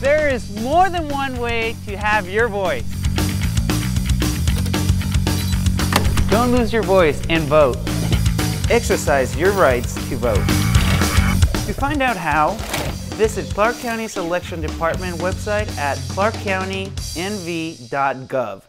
There is more than one way to have your voice. Don't lose your voice and vote. Exercise your rights to vote. To find out how, visit Clark County's Election Department website at clarkcountynv.gov.